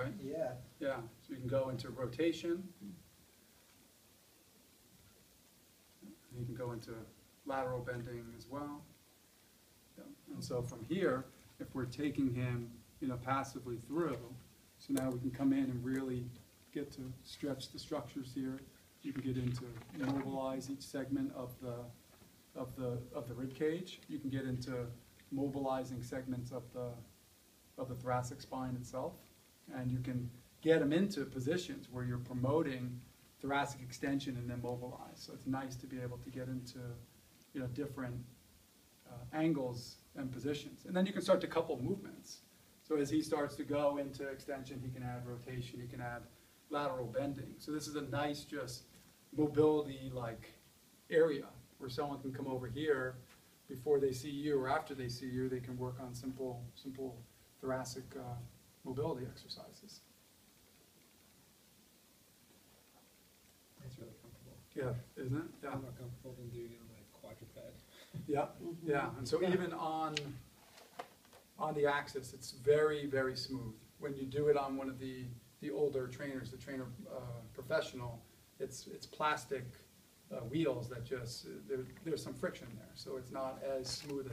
right? Yeah, Yeah, so you can go into rotation. And you can go into lateral bending as well. Yeah, And so from here, if we're taking him, you know, passively through, so now we can come in and really get to stretch the structures here. You can get into mobilize each segment of the, of the, of the rib cage. You can get into mobilizing segments of the, of the thoracic spine itself. And you can get them into positions where you're promoting thoracic extension and then mobilize. So it's nice to be able to get into, you know, different uh, angles and positions. And then you can start to couple movements. So as he starts to go into extension, he can add rotation, he can add lateral bending. So this is a nice just mobility like area where someone can come over here before they see you or after they see you, they can work on simple, simple thoracic uh, mobility exercises. it's really comfortable. Yeah, isn't it? Yeah. I'm more comfortable than doing it on my quadruped. Yeah, yeah, and so even on, on the axis, it's very, very smooth. When you do it on one of the, the older trainers, the trainer, uh, professional, it's, it's plastic, uh, wheels that just, there, there's some friction there, so it's not as smooth as